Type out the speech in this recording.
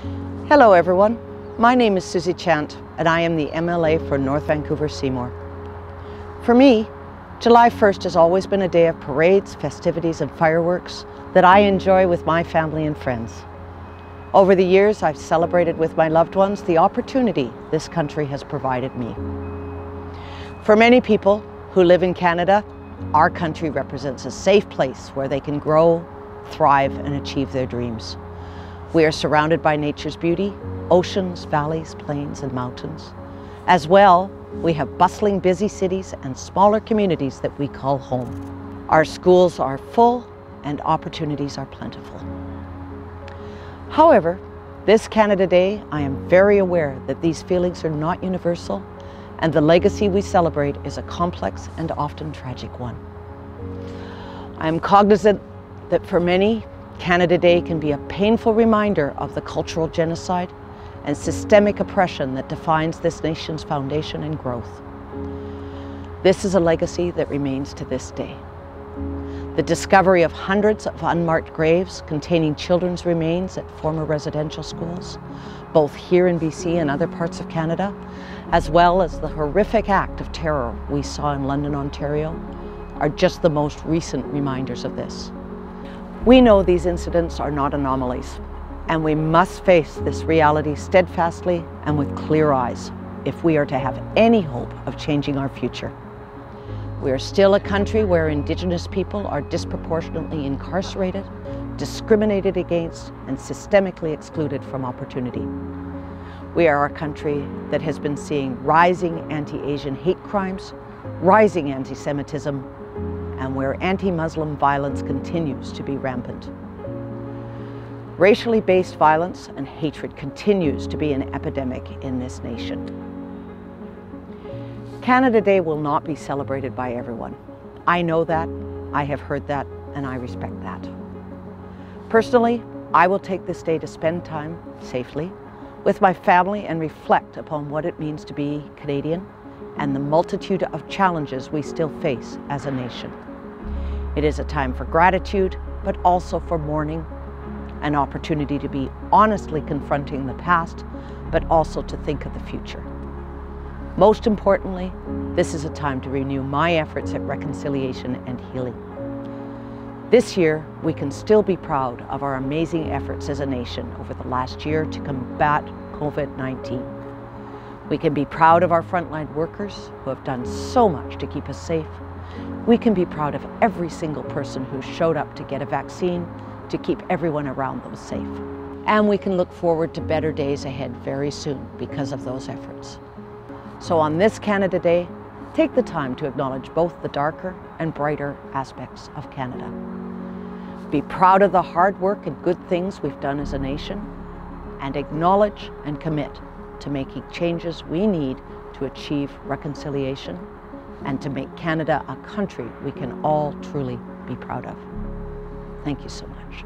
Hello everyone, my name is Susie Chant and I am the MLA for North Vancouver Seymour. For me, July 1st has always been a day of parades, festivities and fireworks that I enjoy with my family and friends. Over the years, I've celebrated with my loved ones the opportunity this country has provided me. For many people who live in Canada, our country represents a safe place where they can grow, thrive and achieve their dreams. We are surrounded by nature's beauty, oceans, valleys, plains and mountains. As well, we have bustling, busy cities and smaller communities that we call home. Our schools are full and opportunities are plentiful. However, this Canada Day, I am very aware that these feelings are not universal and the legacy we celebrate is a complex and often tragic one. I am cognizant that for many, Canada Day can be a painful reminder of the cultural genocide and systemic oppression that defines this nation's foundation and growth. This is a legacy that remains to this day. The discovery of hundreds of unmarked graves containing children's remains at former residential schools, both here in BC and other parts of Canada, as well as the horrific act of terror we saw in London, Ontario, are just the most recent reminders of this. We know these incidents are not anomalies, and we must face this reality steadfastly and with clear eyes if we are to have any hope of changing our future. We are still a country where Indigenous people are disproportionately incarcerated, discriminated against, and systemically excluded from opportunity. We are a country that has been seeing rising anti-Asian hate crimes, rising anti-Semitism, and where anti-Muslim violence continues to be rampant. Racially based violence and hatred continues to be an epidemic in this nation. Canada Day will not be celebrated by everyone. I know that, I have heard that, and I respect that. Personally, I will take this day to spend time safely with my family and reflect upon what it means to be Canadian and the multitude of challenges we still face as a nation. It is a time for gratitude, but also for mourning, an opportunity to be honestly confronting the past, but also to think of the future. Most importantly, this is a time to renew my efforts at reconciliation and healing. This year, we can still be proud of our amazing efforts as a nation over the last year to combat COVID-19. We can be proud of our frontline workers who have done so much to keep us safe. We can be proud of every single person who showed up to get a vaccine to keep everyone around them safe. And we can look forward to better days ahead very soon because of those efforts. So on this Canada Day, take the time to acknowledge both the darker and brighter aspects of Canada. Be proud of the hard work and good things we've done as a nation, and acknowledge and commit to making changes we need to achieve reconciliation and to make Canada a country we can all truly be proud of. Thank you so much.